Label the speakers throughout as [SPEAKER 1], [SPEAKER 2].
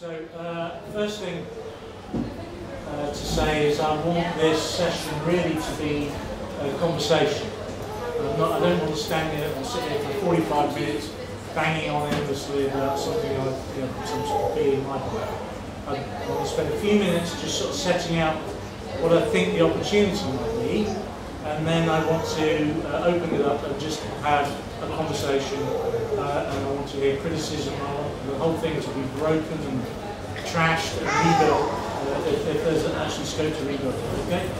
[SPEAKER 1] So, uh, first thing uh, to say is I want this session really to be a conversation. Not, I don't want to stand here and sit here for 45 minutes banging on endlessly about something I, you know, some sort of feeling like I, I want to spend a few minutes just sort of setting out what I think the opportunity might be, and then I want to uh, open it up and just have a conversation, uh, and I want to hear criticism. I the whole thing is to be broken and trashed and rebuilt uh, if, if, there's actually scope to rebuild it. Okay.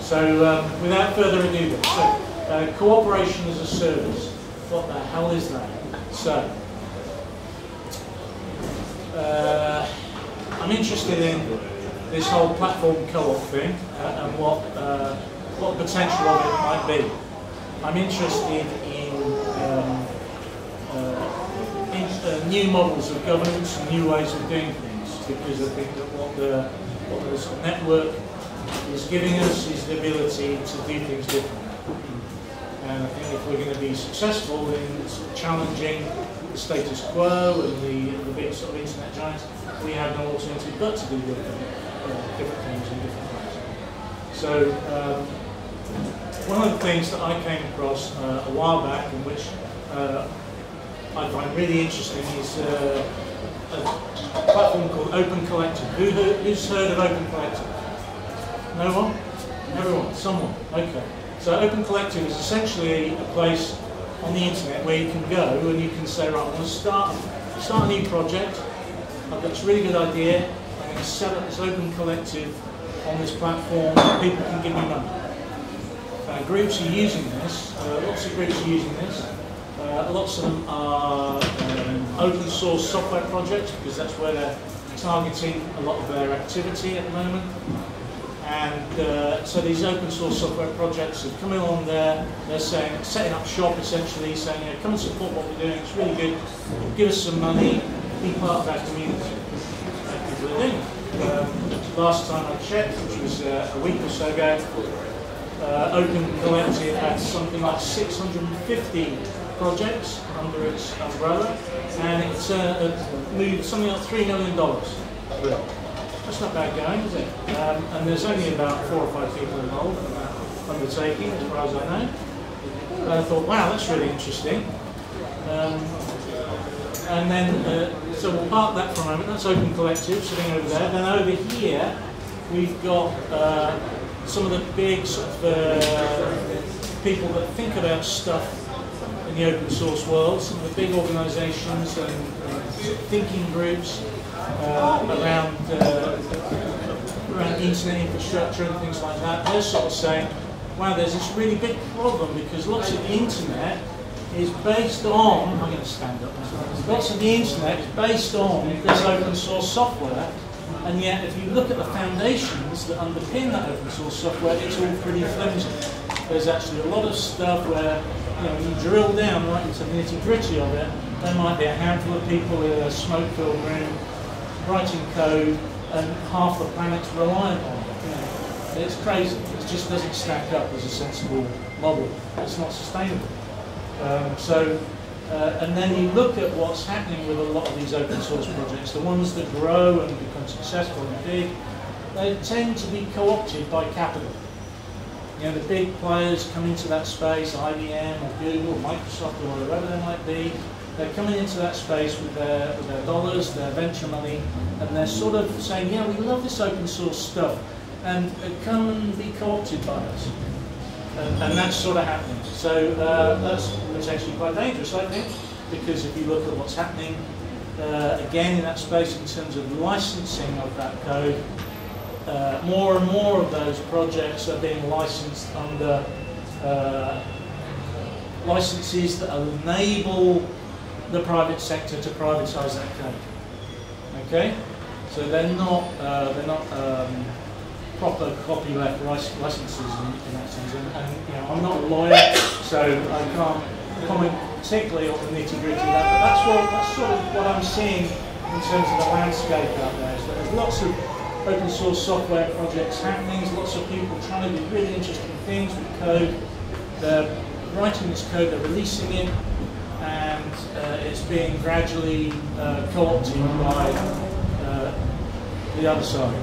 [SPEAKER 1] So um, without further ado, then, so uh, cooperation as a service. What the hell is that? So. Uh, I'm interested in this whole platform co-op thing uh, and what uh, what the potential of it might be. I'm interested in, um, new models of governance and new ways of doing things because I think that what the what the sort of network is giving us is the ability to do things differently. And I think if we're going to be successful in sort of challenging the status quo and the, the big sort of internet giants, we have no alternative but to do different, uh, different things in different ways. So um, one of the things that I came across uh, a while back, in which uh, I find really interesting, is uh, a platform called Open Collective. Who, who's heard of Open Collective? No one? Everyone? Someone? Okay. So Open Collective is essentially a place on the internet where you can go and you can say, right, I want to start, start a new project. I've got this really good idea. I'm going to set up this Open Collective on this platform. People can give me money. Uh, groups are using this. Uh, lots of groups are using this. Uh, lots of them are um, open source software projects because that's where they're targeting a lot of their activity at the moment. And uh, so these open source software projects have come along there, they're saying, setting up shop essentially, saying, yeah, come and support what we're doing, it's really good, give us some money, be part of our community. Um, last time I checked, which was uh, a week or so ago, uh, Open Collective had something like 650 projects under its umbrella, and it's uh, moved something like $3 million. That's not bad going, is it? Um, and there's only about four or five people involved in that undertaking, as far as I know. And I thought, wow, that's really interesting. Um, and then, uh, so we'll park that for a moment. That's Open Collective sitting over there. Then over here, we've got uh, some of the big sort of uh, people that think about stuff in the open source world, some of the big organizations and, and thinking groups uh, around, uh, around internet infrastructure and things like that, they're sort of saying, wow, there's this really big problem because lots of the internet is based on, I'm going to stand up, lots of the internet is based on this open source software and yet if you look at the foundations that underpin that open source software, it's all pretty flimsy. There's actually a lot of stuff where you know, you drill down right into the nitty gritty of it, there might be a handful of people in a smoke-filled room writing code and half the planet's reliant on it. You know, it's crazy. It just doesn't stack up as a sensible model. It's not sustainable. Um, so, uh, and then you look at what's happening with a lot of these open source projects, the ones that grow and become successful and big, they tend to be co-opted by capital. You know, the big players come into that space, IBM or Google, Microsoft or whatever they might be, they're coming into that space with their, with their dollars, their venture money, and they're sort of saying, yeah, we love this open source stuff, and uh, come and be co-opted by us. And, and, that's sort of happening. So uh, that's actually quite dangerous, I think, because if you look at what's happening, uh, again in that space in terms of licensing of that code, uh, more and more of those projects are being licensed under uh, licenses that enable the private sector to privatise that code. Okay, so they're not uh, they're not um, proper copyright licenses in, in, that sense. And, and, you know, I'm not a lawyer, so I can't comment particularly on the nitty gritty of that. But that's what that's sort of what I'm seeing in terms of the landscape out there. So there's lots of open source software projects happening. Lots of people trying to do really interesting things with code. They're writing this code, they're releasing it, and uh, it's being gradually uh, co-opted by uh, the other side.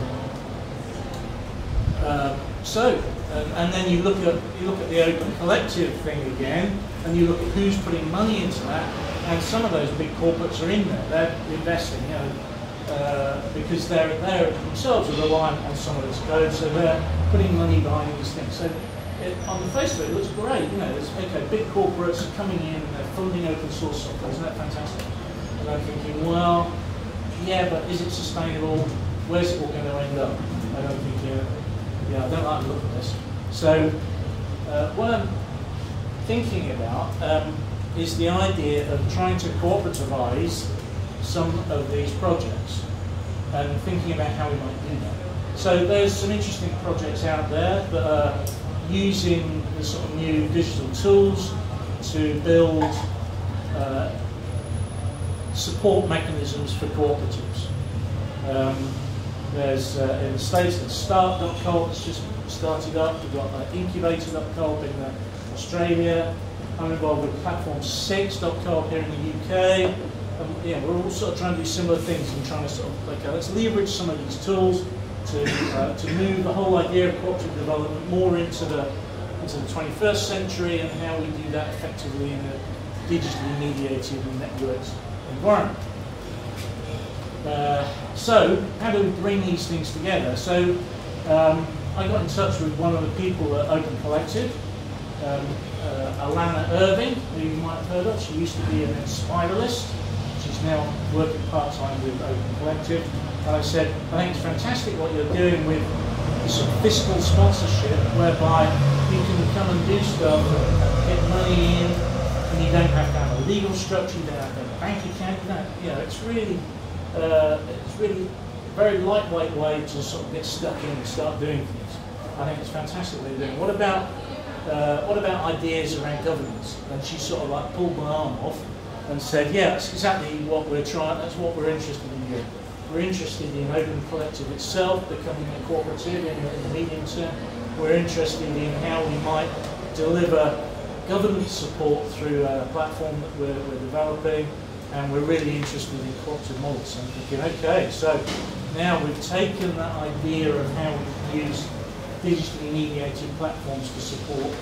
[SPEAKER 1] Um, so, and, and, then you look at you look at the open collective thing again, and you look at who's putting money into that, and some of those big corporates are in there. They're investing, you know, uh, because they're they themselves are reliant on some of this code, so they're putting money behind these things. So, it, on the face of it, it looks great. You know, there's okay, big corporates are coming in and they're funding open source software. Isn't that fantastic? And I'm thinking, well, yeah, but is it sustainable? Where's it all going to end up? I don't think, uh, yeah, I don't like the look of this. So uh, what I'm thinking about um, is the idea of trying to cooperativize some of these projects and thinking about how we might do that. So there's some interesting projects out there that are using the sort of new digital tools to build uh, support mechanisms for cooperatives. Um, there's uh, in the States, there's Start.coop, it's just started up. We've got uh, Incubator.coop in uh, Australia. I'm involved with Platform6.coop here in the UK. Um, yeah, we're of trying to do similar things and trying to sort of, like, uh, let's leverage some of these tools to, uh, to move the whole idea of cooperative development more into the, into the 21st century and how we do that effectively in a digitally mediated and networked environment. Uh, so, how do we bring these things together? So, um, I got in touch with one of the people at Open Collective, um, uh, Alanna Irving, who you might have heard of. She used to be an Enspiralist. Now working part-time with Open Collective. And I said, I think it's fantastic what you're doing with this fiscal sponsorship, whereby you can come and do stuff get money in, and you don't have to have a legal structure, you don't have to have a bank account. You, know, you know it's really, uh, it's really a very lightweight way to sort of get stuck in and start doing things. I think it's fantastic what you're doing. What about uh, what about ideas around governance? And she sort of like pulled my arm off and said, yeah, that's exactly what we're trying, that's what we're interested in doing. We're interested in Open Collective itself becoming a cooperative in the, in the medium term. We're interested in how we might deliver governance support through uh, a platform that we're, we're developing, and we're really interested in cooperative models. So I'm thinking, okay, so now we've taken that idea of how we can use digitally mediated platforms to support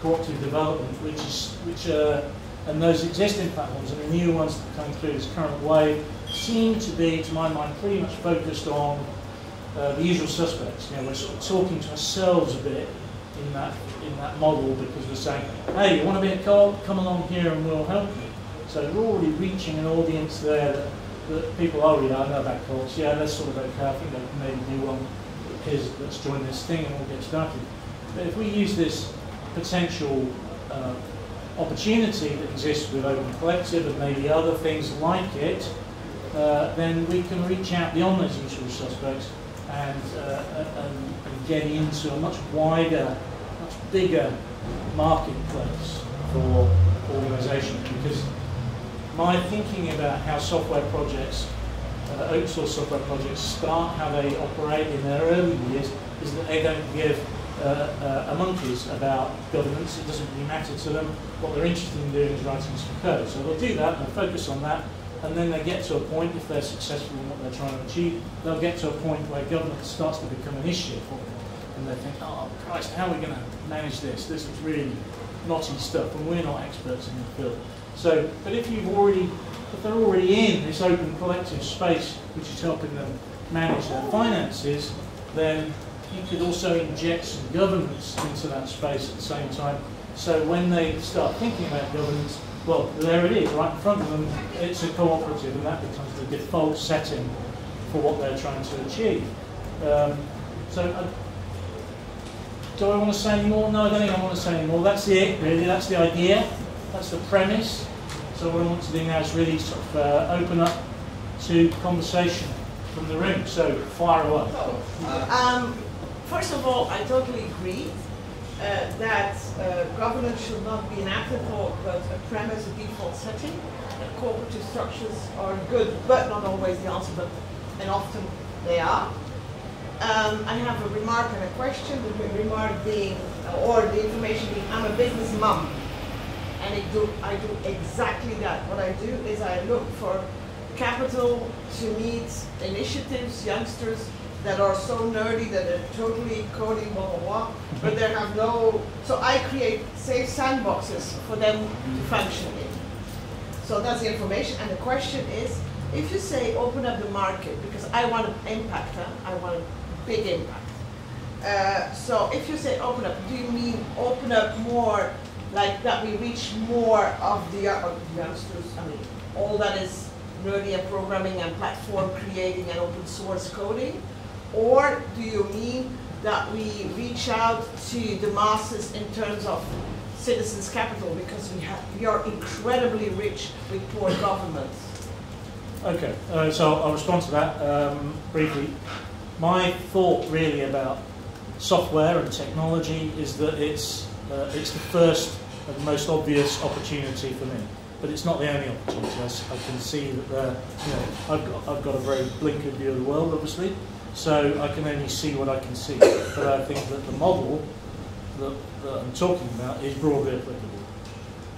[SPEAKER 1] cooperative development, which is which are and those existing platforms and the new ones that come through this current wave seem to be, to my mind, pretty much focused on uh, the usual suspects. You know, we're sort of talking to ourselves a bit in that in that model because we're saying, hey, you want to be a co Come along here and we'll help you. So we're already reaching an audience there that, that people, oh yeah, I know about co-ops. Yeah, let's sort of okay, I think they can maybe do one is let's join this thing and we'll get started. But if we use this potential uh, opportunity that exists with Open Collective and maybe other things like it, uh, then we can reach out beyond those usual suspects and, uh, and, and, get into a much wider, much bigger marketplace for organisations. Because my thinking about how software projects, uh, open source software projects start, how they operate in their early years, is that they don't give uh, uh, monkeys about governance. It doesn't really matter to them. What they're interested in doing is writing some code. So they'll do that, they'll focus on that, and then they get to a point, if they're successful in what they're trying to achieve, they'll get to a point where governance starts to become an issue for them. And they think, oh Christ, how are we going to manage this? This is really knotty stuff, and we're not experts in the field. So, but if you've already, if they're already in this open collective space, which is helping them manage their finances, then you could also inject some governance into that space at the same time. So when they start thinking about governance, well, there it is, right in front of them, it's a cooperative, and that becomes the default setting for what they're trying to achieve. Um, so, uh, do I want to say any more? No, I don't think I want to say any more. That's it, really. That's the idea. That's the premise. So what I want to do now is really sort of uh, open up to conversation from the room. So, fire away.
[SPEAKER 2] Um, First of all, I totally agree uh, that uh, governance should not be an afterthought, but a premise, a default setting. Cooperative structures are good, but not always the answer, but and often they are. Um, I have a remark and a question. The remark being, or the information being, I'm a business mom, and do, I do exactly that. What I do is I look for capital to meet initiatives, youngsters that are so nerdy that they're totally coding blah blah blah, but they have no. So I create safe sandboxes for them to function in. So that's the information, and the question is, if you say open up the market, because I want an impact, huh? I want a big impact. Uh, so if you say open up, do you mean open up more, like that we reach more of the, uh, of the youngsters? I mean, all that is nerdy and programming and platform creating and open source coding? Or do you mean that we reach out to the masses in terms of citizens' capital because we, have, we are incredibly rich with poor governments?
[SPEAKER 1] Okay, uh, so I'll respond to that um, briefly. My thought really about software and technology is that it's, uh, it's the first and most obvious opportunity for me. But it's not the only opportunity. I, I can see that you know, I've got, I've got a very blinkered view of the world, obviously, so I can only see what I can see. But I think that the model that, that I'm talking about is broadly applicable.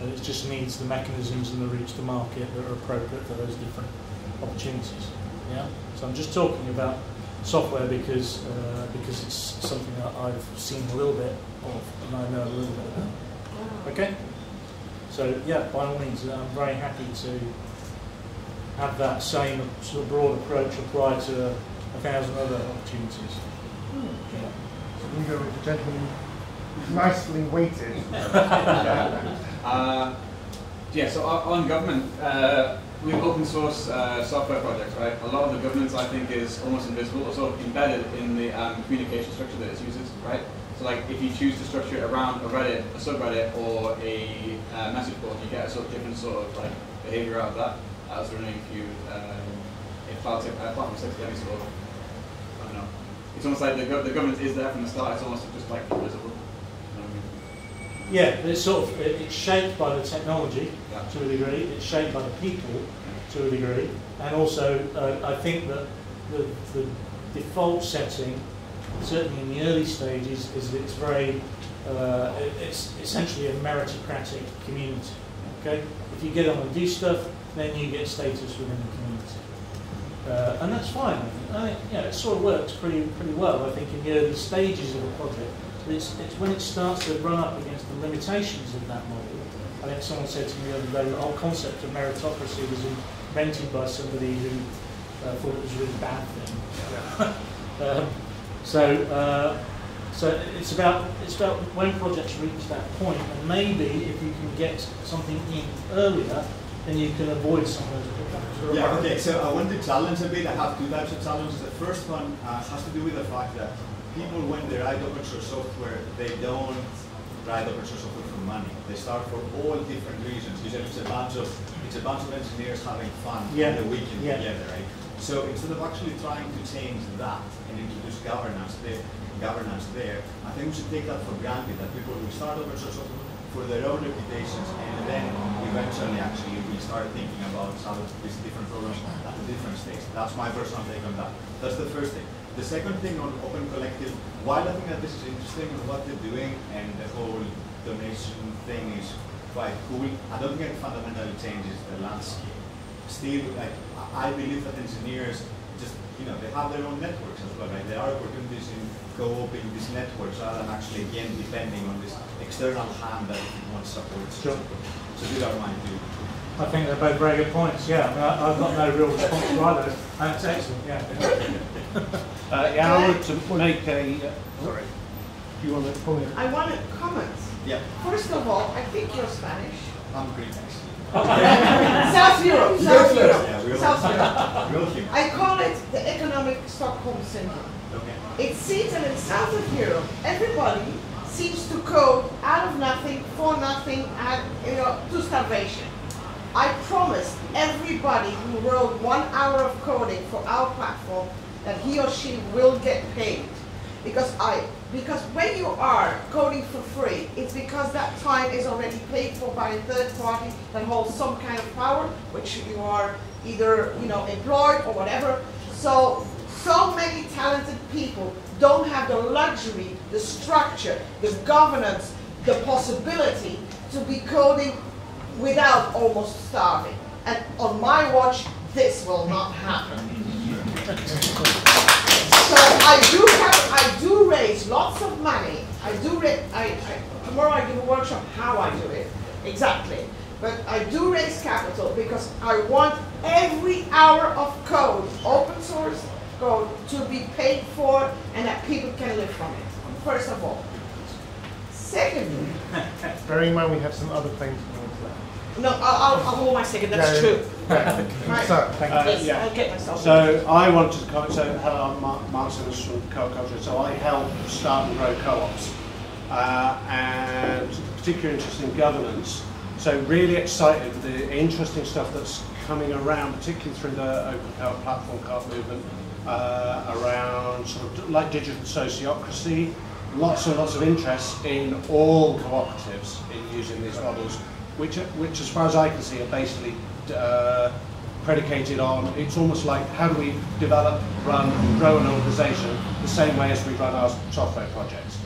[SPEAKER 1] And it just needs the mechanisms and the reach to market that are appropriate for those different opportunities. Yeah. So I'm just talking about software because uh, because it's something that I've seen a little bit of and I know a little bit about. Okay. So yeah, by all means, I'm very happy to have that same sort of broad approach applied to a, a thousand other opportunities.
[SPEAKER 3] Yeah. So we go with the gentleman nicely weighted.
[SPEAKER 4] uh, yeah, so on government, uh, with open source uh, software projects, right, a lot of the governance I think is almost invisible or sort of embedded in the um, communication structure that it uses, right? So like if you choose to structure it around a Reddit, a subreddit, or a uh, message board, you get a sort of different sort of like behavior out of that. I was wondering if you, um, if cloud tip, uh, platform six any sort of, I don't know. It's almost like the, go the governance is there from the start. It's almost just like invisible.
[SPEAKER 1] Yeah, it's sort of it's shaped by the technology yeah. to a degree. It's shaped by the people to a degree, and also uh, I think that the, the default setting, certainly in the early stages, is that it's very uh, it's essentially a meritocratic community. Okay, if you get on and do stuff, then you get status within the community, uh, and that's fine. I you know, it sort of works pretty pretty well. I think in the early stages of a project But it's, it's when it starts to run up against the limitations of that model. I think someone said to me the other day, the whole concept of meritocracy was invented by somebody who uh, thought it was a really bad thing. um, so, uh, so it's about it's about when projects reach that point, and maybe if you can get something in earlier, then you can avoid some of those.
[SPEAKER 5] Yeah. Okay. So I want to challenge a bit. I have two types of challenges. The first one uh, has to do with the fact that people, when they write open source software, they don't write open source software for money. They start for all different reasons. Usually it's a bunch of it's a bunch of engineers having fun yeah. in the weekend yeah. together, right? So instead of actually trying to change that and introduce governance there, governance there, I think we should take that for granted that people will start open source software for their own reputations and then eventually actually we start thinking about some of these different programs at a different stage. That's my personal take on that. That's the first thing. The second thing on Open Collective, while I think that this is interesting and what they're doing and the whole donation thing is quite cool, I don't think it fundamentally changes the landscape. Still, like I believe that engineers just, you know, they have their own networks as well, right? There are opportunities in co-oping these networks rather than actually, again, depending on this external hand that it wants support. Sure. So these are mine too.
[SPEAKER 1] I think they're both very good points, yeah. I mean, I, have got no real response to either. That's excellent, yeah.
[SPEAKER 6] uh, yeah, I want to make a. Uh, sorry.
[SPEAKER 3] Do you want to comment?
[SPEAKER 2] I want to comment.
[SPEAKER 5] Yeah.
[SPEAKER 2] First of all, I think you're Spanish.
[SPEAKER 5] I'm Greek, actually.
[SPEAKER 2] South Europe, South Europe, South Europe. I call it the economic Stockholm syndrome. Okay. It seems that in South of everybody seems to code out of nothing, for nothing, and you know, to starvation. I promised everybody who wrote one hour of coding for our platform that he or she will get paid. Because I because when you are coding for free, it's because that time is already paid for by a third party that holds some kind of power, which you are either you know employed or whatever. So so many talented people don't have the luxury, the structure, the governance, the possibility to be coding without almost starving. And on my watch, this will not happen. So I do have, I do raise lots of money. I do, I, I, tomorrow I give a workshop how I do it, exactly. But I do raise capital because I want every hour of code, open source code, to be paid for and that people can live from it, first of all. Secondly,
[SPEAKER 3] Bearing in mind we have some other things to that.
[SPEAKER 2] no, I'll, I'll, I'll hold my second, that's
[SPEAKER 3] Yeah,
[SPEAKER 2] true.
[SPEAKER 3] Yeah.
[SPEAKER 2] Right.
[SPEAKER 3] So, thank you.
[SPEAKER 6] Uh, yeah.
[SPEAKER 2] I'll get myself.
[SPEAKER 6] So I wanted to comment, so hello, I'm Mark, Mark Simmons from Co-op Culture. So I help start and grow co-ops uh, and particularly interested in governance. So really excited with the interesting stuff that's coming around, particularly through the Open Co-op platform co-op movement, uh, around sort of like digital sociocracy, lots and lots of interest in all cooperatives in using these models, which, which as far as I can see are basically uh, predicated on, it's almost like how do we develop, run, grow an organisation the same way as we run our software projects.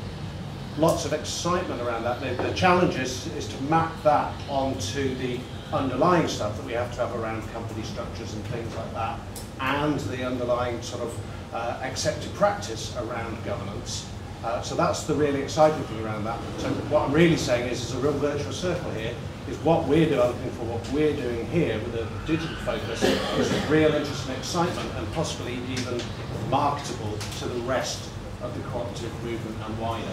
[SPEAKER 6] Lots of excitement around that. The, the challenge is, is to map that onto the underlying stuff that we have to have around company structures and things like that, and the underlying sort of uh, accepted practice around governance. Uh, so that's the really exciting thing around that. So what I'm really saying is there's a real virtuous circle here, is what we're developing for what we're doing here with a digital focus is real interest and excitement and possibly even marketable to the rest of the cooperative movement and wider.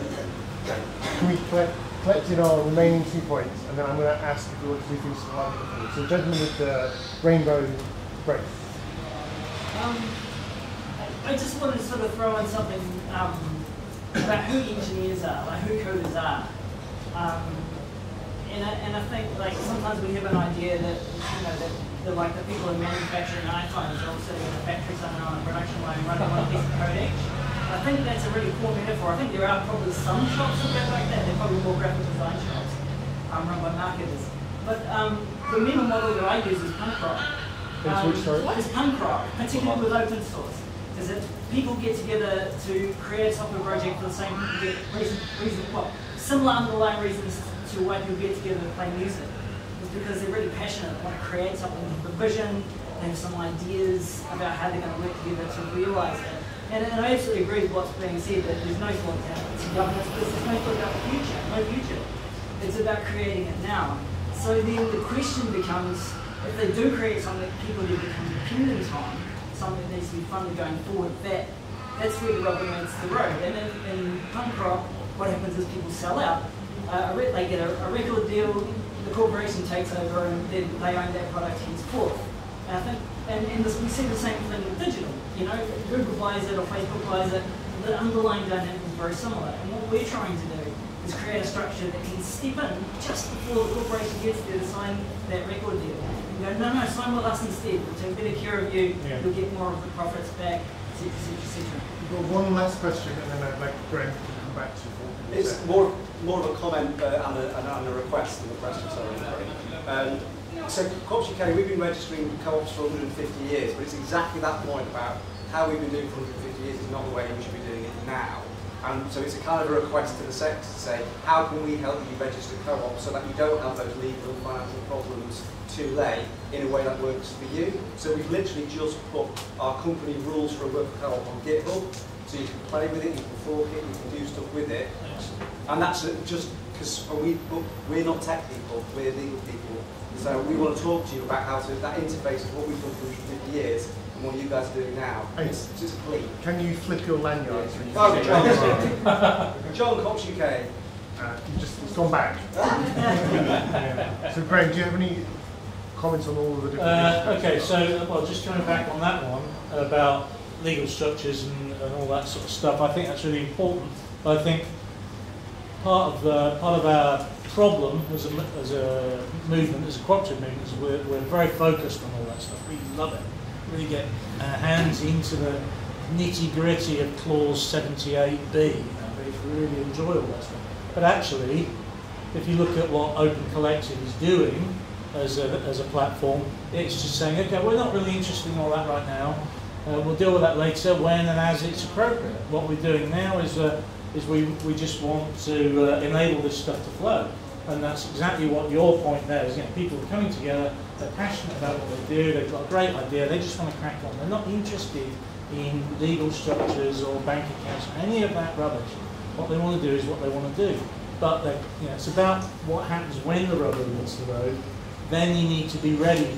[SPEAKER 3] Can we collect, collect our remaining two points, and then I'm going to ask if you want to do things slightly differently. So, gentlemen with the rainbow brace.
[SPEAKER 7] Um, I just wanted to sort of throw in something um, about who engineers are, like who coders are. Um, and, I, and I think like sometimes we have an idea that you know that the like the people in manufacturing iPhones are all sitting in a factory somewhere on a production line running one piece of coding. I think that's a really poor metaphor. I think there are probably some shops that work like that. They're probably more graphic design shops um, run by marketers. But um, the mental model that I use is punk rock.
[SPEAKER 3] Which, sorry?
[SPEAKER 7] It's punk rock, particularly with open source. Is that people get together to create a software project for the same reason, reason well, similar underlying reasons to why people get together to play music. It's because they're really passionate, they want to create something with a vision, they have some ideas about how they're going to work together to realise it. And, and I absolutely agree with what's being said, that there's no no thought about the future, no future. It's about creating it now. So then the question becomes, if they do create something people then become dependent on, something that needs to be funded going forward, that that's where the rubber meets the road. And in, in punk rock, what happens is people sell out. Uh, they get a, a record deal, the corporation takes over, and then they own that product henceforth. And I think, and, and this, we see the same thing with digital. You know, Google buys it or Facebook buys it. The underlying dynamic is very similar. And what we're trying to do is create a structure that can step in just before the corporation gets there to sign that record deal. And go, no, no, sign with us instead. We'll take better care of you.
[SPEAKER 3] Yeah.
[SPEAKER 7] You'll get more of the profits back, etc., etc., etc.
[SPEAKER 3] We've got one last question, and then I'd like Graham to come back to you.
[SPEAKER 8] It's more more of a comment uh, and, a, and, a, and a request than a question, sorry. Um, so Co-ops UK, we've been registering co-ops for 150 years, but it's exactly that point about how we've been doing for 150 years is not the way we should be doing it now. And so it's a kind of a request to the sector to say, how can we help you register co-ops so that you don't have those legal and financial problems too late in a way that works for you. So we've literally just put our company rules for a work co-op on GitHub, so you can play with it, you can fork it, you can do stuff with it. And that's just because we, we're not tech people, we're legal people. So we want to talk to you about how to, that interface of what we've done for 50 years and what you guys are doing now.
[SPEAKER 3] Hey.
[SPEAKER 8] It's just a plea.
[SPEAKER 3] Can you flip your lanyard? so you
[SPEAKER 8] Oh,
[SPEAKER 3] can
[SPEAKER 8] John. John Cox UK.
[SPEAKER 3] Uh, you just, it's gone back. Yeah. So, Graham, do you have any comments on all of the different
[SPEAKER 1] Uh, okay, so, well, just coming back on that one about legal structures and, and all that sort of stuff, I think that's really important. But I think part of the, part of our problem as a, as a movement, as a cooperative movement, is we're, we're very focused on all that stuff. We love it. Really get our hands into the nitty gritty of clause 78B. You know, we really enjoy all that stuff. But actually, if you look at what Open Collective is doing as a, as a platform, it's just saying, okay, we're not really interested in all that right now. Uh, we'll deal with that later when and as it's appropriate. What we're doing now is, uh, is we, we just want to uh, enable this stuff to flow. And that's exactly what your point there is. You know, people are coming together they're passionate about what they do, they've got a great idea, they just want to crack on. They're not interested in legal structures or bank accounts or any of that rubbish. What they want to do is what they want to do. But you know, it's about what happens when the rubber meets the road. Then you need to be ready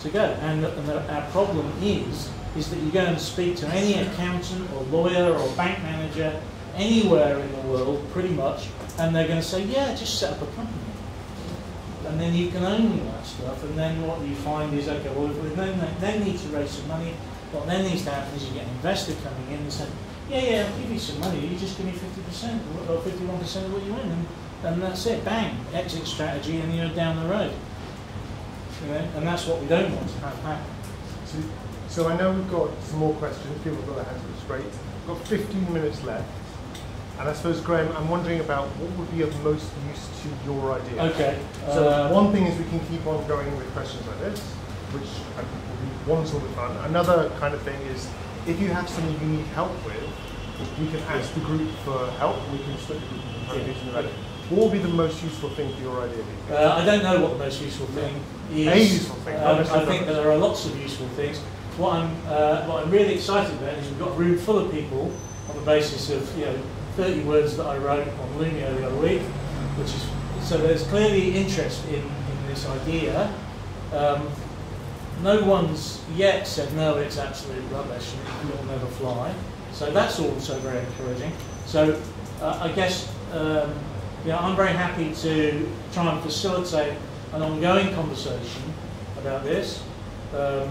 [SPEAKER 1] to go. And, and the, our problem is, is that you go and speak to any accountant or lawyer or bank manager anywhere in the world, pretty much, and they're going to say, yeah, just set up a company. And then you can own that stuff, and then what you find is, okay, well, if we need to raise some money, what then needs to happen is you get an investor coming in and saying, yeah, yeah, I'll give you some money, you just give me 50% or 51% of what you win, and, and that's it, bang, exit strategy, and you're down the road. You know, and that's what we don't want to have happen.
[SPEAKER 3] So, so I know we've got some more questions. People have got their hands up, is great. We've got 15 minutes left. And I suppose, Graham, I'm wondering about what would be of most use to your idea.
[SPEAKER 1] Okay.
[SPEAKER 3] So
[SPEAKER 1] uh,
[SPEAKER 3] one thing is we can keep on going with questions like this, which I think will be one sort of fun. Another kind of thing is if you have something you need help with, we can ask the group for help. We can split the group and
[SPEAKER 1] Yeah.
[SPEAKER 3] What would be the most useful thing for your idea? you?
[SPEAKER 1] Uh, I don't know what the most useful thing is.
[SPEAKER 3] A useful thing,
[SPEAKER 1] Um, I think that there are lots of useful things. What I'm, uh, what I'm really excited about is we've got a room full of people on the basis of you know 30 words that I wrote on Loomio the other week, which is so there's clearly interest in, in this idea. Um, no one's yet said no, it's absolute rubbish and it will never fly. So that's also very encouraging. So uh, I guess um, you know, I'm very happy to try and facilitate an ongoing conversation about this. Um,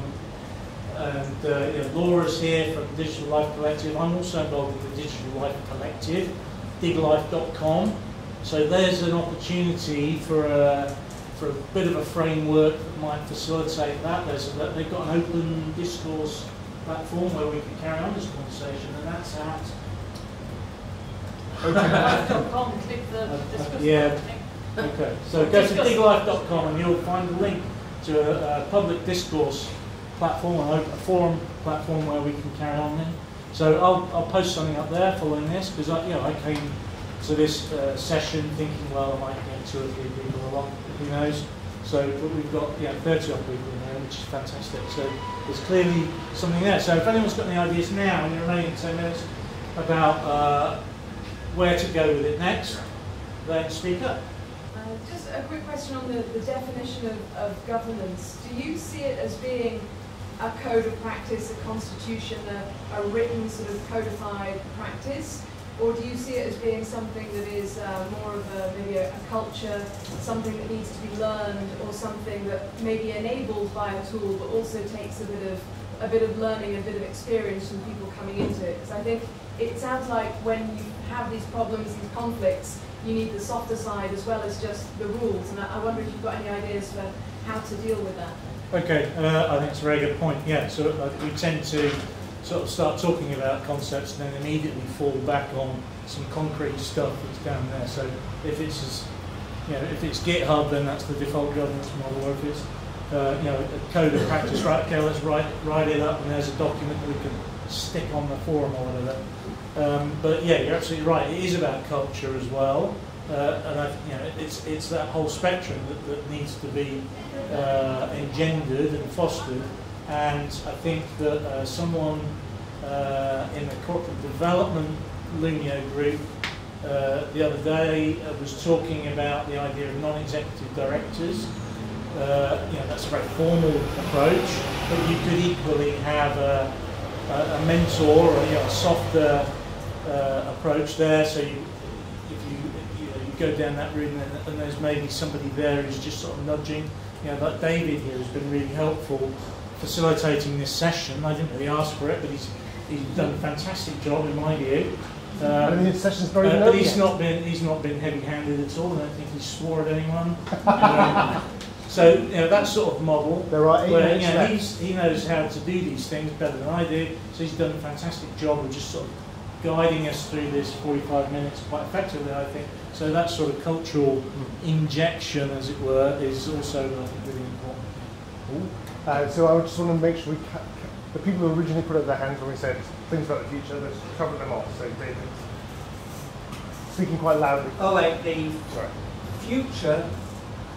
[SPEAKER 1] and uh, you know, Laura's here from Digital Life Collective. I'm also involved with the Digital Life Collective, diglife.com. So there's an opportunity for a, for a bit of a framework that might facilitate that. There's a, they've got an open discourse platform where we can carry on this conversation, and that's at
[SPEAKER 7] Life.com, click the
[SPEAKER 1] Uh, yeah. Okay, so go to diglife.com and you'll find a link to a, a public discourse platform, an open forum platform where we can carry on in. So I'll, I'll post something up there following this because I, you know, I came to this uh, session thinking, well, I might get two or three people along, who knows. So but we've got yeah, 30 odd people in there, which is fantastic. So there's clearly something there. So if anyone's got any ideas now in the remaining 10 minutes about uh, where to go with it next, then speak up.
[SPEAKER 9] Uh, Just a quick question on the, the definition of, of governance. Do you see it as being a code of practice, a constitution, a, a written sort of codified practice? Or do you see it as being something that is uh, more of a, maybe a, a culture, something that needs to be learned, or something that may be enabled by a tool, but also takes a bit of a bit of learning, a bit of experience from people coming into it? Because I think it sounds like when you have these problems, these conflicts, you need the softer side as well as just the rules. And I I wonder if you've got any ideas for how to deal with that.
[SPEAKER 1] Okay, uh, I think it's a very good point. Yeah, so uh, we tend to sort of start talking about concepts and then immediately fall back on some concrete stuff that's down there. So if it's as, you know, if it's GitHub, then that's the default governance model. Or if it's uh, you know a code of practice, right? Okay, let's write write it up, and there's a document that we can stick on the forum or whatever. Um, but yeah, you're absolutely right. It is about culture as well, uh, and I, you know, it's it's that whole spectrum that, that needs to be uh, engendered and fostered. And I think that uh, someone uh, in the corporate development Loomio group uh, the other day uh, was talking about the idea of non-executive directors. You know, that's a very formal approach, but you could equally have a, a, mentor or you know, a softer approach there. So you, if you, you, know, you go down that route and, and there's maybe somebody there who's just sort of nudging. You know, like David here has been really helpful facilitating this session. I didn't really ask for it, but he's, he's done a fantastic job in my view.
[SPEAKER 3] I
[SPEAKER 1] Um,
[SPEAKER 3] mean, the session's not
[SPEAKER 1] uh, but he's
[SPEAKER 3] yet.
[SPEAKER 1] not been he's not been heavy-handed at all. I don't think he swore at anyone. Um, so you know that sort of model.
[SPEAKER 3] There are eight
[SPEAKER 1] Where, you know, he's, he knows how to do these things better than I do, so he's done a fantastic job of just sort of guiding us through this 45 minutes quite effectively, I think. So that sort of cultural injection, as it were, is also really important.
[SPEAKER 3] Uh, so I just want to make sure we ca- ca- the people who originally put up their hands when we said things about the future, let's cover them off. So David, speaking quite loudly.
[SPEAKER 10] Oh, wait, the
[SPEAKER 3] Sorry.
[SPEAKER 10] future,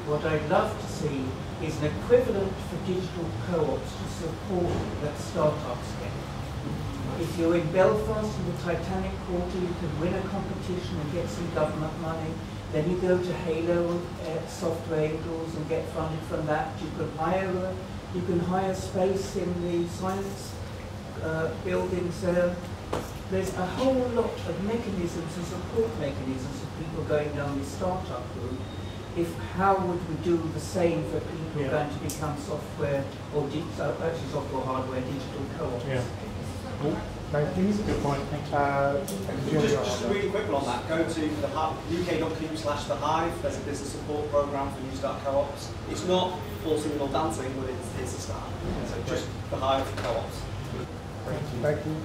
[SPEAKER 10] what I'd love to see is an equivalent for digital co-ops to support that startups get. If you're in Belfast in the Titanic Quarter, you can win a competition and get some government money. Then you go to Halo uh, Software Angels and get funded from that. You can hire a, you can hire space in the science uh, buildings there. There's a whole lot of mechanisms and support mechanisms of people going down the startup route. If how would we do the same for people
[SPEAKER 1] Yeah.
[SPEAKER 10] going to become software or di- uh, actually software hardware digital co-ops?
[SPEAKER 1] Yeah.
[SPEAKER 3] Thank you.
[SPEAKER 1] Good point. Thank you.
[SPEAKER 3] Uh,
[SPEAKER 8] Just, just a really quick on that. Go to the hi- uk.coop slash the hive. There's a business support program for new start co-ops. It's not all singing or dancing, but it's, it's a start. So just the hive co-ops.
[SPEAKER 3] Thank you. Thank you.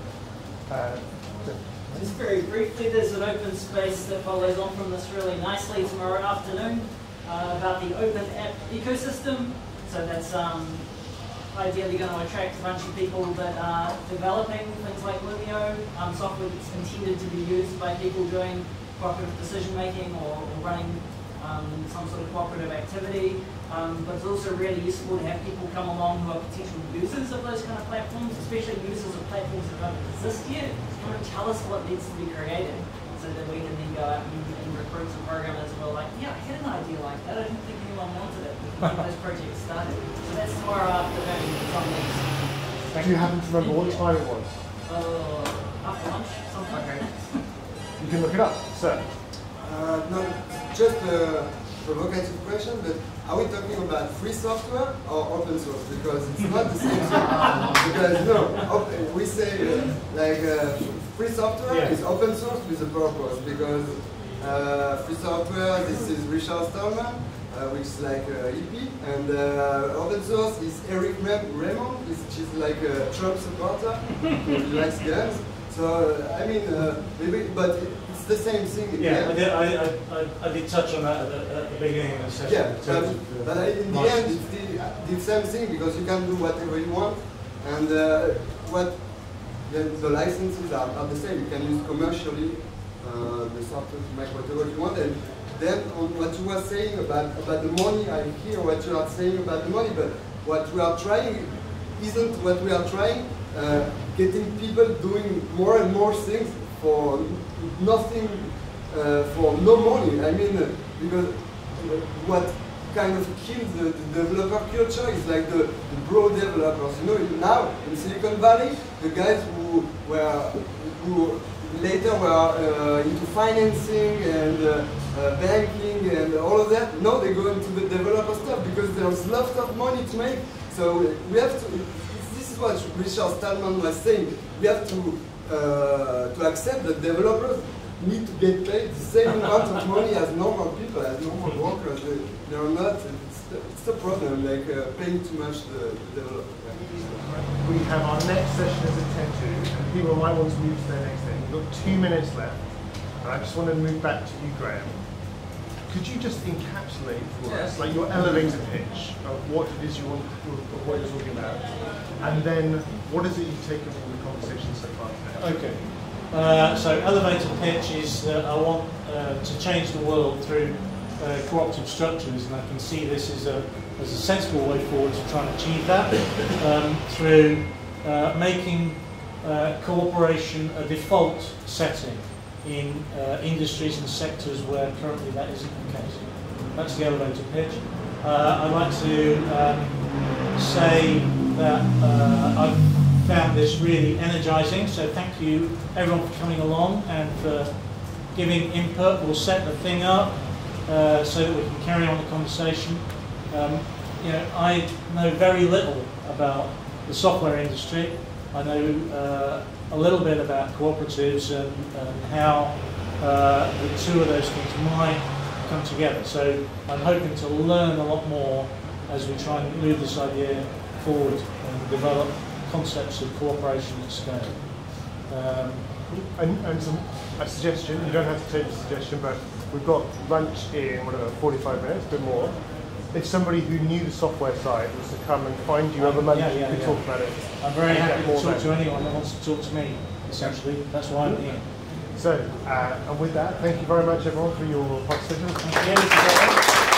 [SPEAKER 3] Uh,
[SPEAKER 7] Just very briefly, there's an open space that follows on from this really nicely tomorrow afternoon uh, about the open app ecosystem. So that's um, ideally going to attract a bunch of people that are developing things like Loomio, um, software that's intended to be used by people doing cooperative decision making or, or running um, some sort of cooperative activity. Um, but it's also really useful to have people come along who are potential users of those kind of platforms, especially users of platforms that don't exist yet. Come and tell us what needs to be created so that we can then go out and, and recruit some programmers who are like, yeah, I had an idea like that. I didn't think anyone wanted it. We get those projects started. So that's tomorrow afternoon. It's on these.
[SPEAKER 3] do you happen to remember what time it was?
[SPEAKER 7] Uh, after lunch, sometime.
[SPEAKER 3] Okay. You can look it up, sir.
[SPEAKER 11] Uh, no, just a provocative question, but are we talking about free software or open source? Because it's not the same thing. because no, op- we say uh, like uh, free software
[SPEAKER 1] Yeah.
[SPEAKER 11] is open source with a purpose. Because uh, free software, this is Richard Stallman, uh, which is like uh, EP, and uh, open source is Eric Raymond, which is like a Trump supporter who likes guns. So uh, I mean, uh, maybe, but it's the same thing. in the
[SPEAKER 1] Yeah, I did, I, I, I- did touch on that at the, at the beginning of the session.
[SPEAKER 11] Yeah,
[SPEAKER 1] in terms of the
[SPEAKER 11] but I- in the end, it's the, the same thing because you can do whatever you want, and uh, what the, the licenses are, are the same. You can use commercially uh, the software to make whatever you want. And then on what you were saying about about the money, I hear what you are saying about the money, but what we are trying isn't what we are trying. Uh, getting people doing more and more things for nothing, uh, for no money. I mean, uh, because what kind of kills the, the developer culture is like the, the bro developers. You know, now in Silicon Valley, the guys who were who later were uh, into financing and uh, uh, banking and all of that. Now they go into the developer stuff because there's lots of money to make. So we have to. This is what Richard Stallman was saying. We have to to accept that developers need to get paid the same amount of money as normal people, as normal workers. They are not. It's, the- it's the problem, like uh, paying too much the, the developer.
[SPEAKER 3] We have our next session is at 10 to, and people might want to move to their next thing. We've got two minutes left, and I just want to move back to you, Graham. Could you just encapsulate for us, like your elevator pitch of what it is you want, of what you're talking about, and then what is it you've taken from the conversation so far today?
[SPEAKER 1] Okay. Uh, so elevator pitch is that I want uh, to change the world through uh, cooperative structures, and I can see this as a as a sensible way forward to try and achieve that um, through uh, making uh, cooperation a default setting in uh, industries and sectors where currently that isn't the case. That's the elevator pitch. Uh, I'd like to um, say that uh, I've found this really energizing, so thank you everyone for coming along and for giving input. We'll set the thing up uh, so that we can carry on the conversation. Um, you know, I know very little about the software industry. I know uh, a little bit about cooperatives and, and how uh, the two of those things might come together. So I'm hoping to learn a lot more as we try and move this idea forward and develop concepts of cooperation at scale. Um,
[SPEAKER 3] And, and some, a suggestion, you don't have to take the suggestion, but we've got lunch in, whatever, 45 minutes, a bit more. If somebody who knew the software side was to come and find you over lunch,
[SPEAKER 1] Yeah,
[SPEAKER 3] you
[SPEAKER 1] yeah,
[SPEAKER 3] could
[SPEAKER 1] yeah.
[SPEAKER 3] talk about it.
[SPEAKER 1] I'm very happy to talk
[SPEAKER 3] then.
[SPEAKER 1] to anyone that wants to talk to me, essentially. That's why I'm here.
[SPEAKER 3] So, uh, and with that, thank you very much everyone for your participation.
[SPEAKER 1] You.